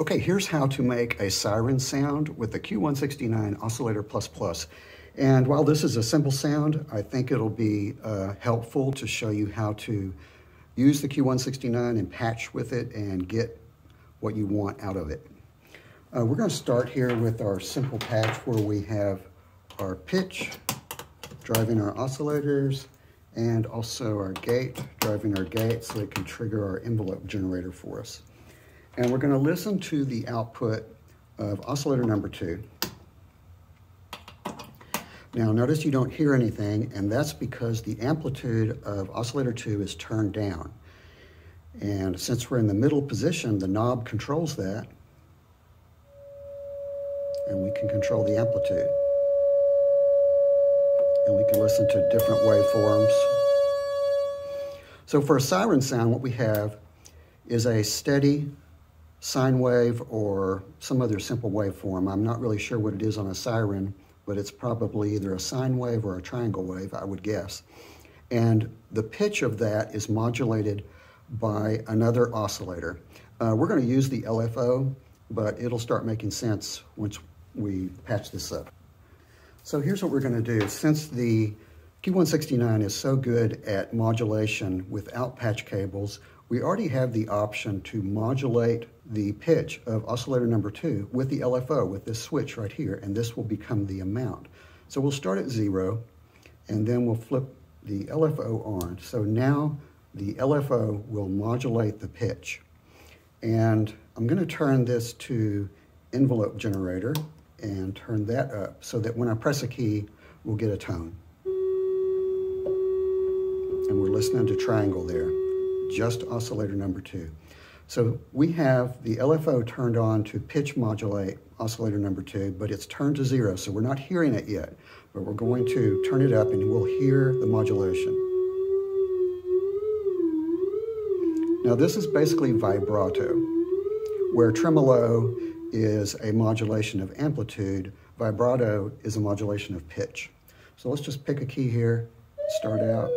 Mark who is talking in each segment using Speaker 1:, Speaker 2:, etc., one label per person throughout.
Speaker 1: Okay, here's how to make a siren sound with the Q169 Oscillator Plus Plus. And while this is a simple sound, I think it'll be uh, helpful to show you how to use the Q169 and patch with it and get what you want out of it. Uh, we're going to start here with our simple patch where we have our pitch driving our oscillators and also our gate driving our gate so it can trigger our envelope generator for us. And we're going to listen to the output of oscillator number two. Now notice you don't hear anything, and that's because the amplitude of oscillator two is turned down. And since we're in the middle position, the knob controls that, and we can control the amplitude. And we can listen to different waveforms. So for a siren sound, what we have is a steady sine wave or some other simple waveform. I'm not really sure what it is on a siren, but it's probably either a sine wave or a triangle wave, I would guess. And the pitch of that is modulated by another oscillator. Uh, we're going to use the LFO, but it'll start making sense once we patch this up. So here's what we're going to do. Since the Q169 is so good at modulation without patch cables, we already have the option to modulate the pitch of oscillator number two with the LFO, with this switch right here, and this will become the amount. So we'll start at zero, and then we'll flip the LFO on. So now the LFO will modulate the pitch. And I'm gonna turn this to envelope generator and turn that up so that when I press a key, we'll get a tone. And we're listening to triangle there just oscillator number two. So we have the LFO turned on to pitch modulate oscillator number two, but it's turned to zero, so we're not hearing it yet. But we're going to turn it up and we'll hear the modulation. Now this is basically vibrato, where tremolo is a modulation of amplitude, vibrato is a modulation of pitch. So let's just pick a key here, start out.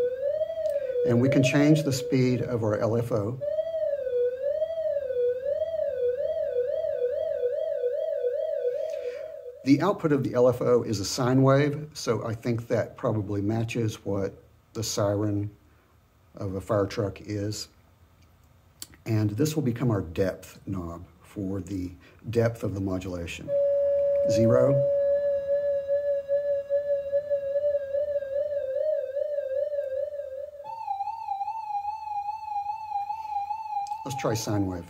Speaker 1: And we can change the speed of our LFO. The output of the LFO is a sine wave, so I think that probably matches what the siren of a fire truck is. And this will become our depth knob for the depth of the modulation. Zero, Let's try sine wave.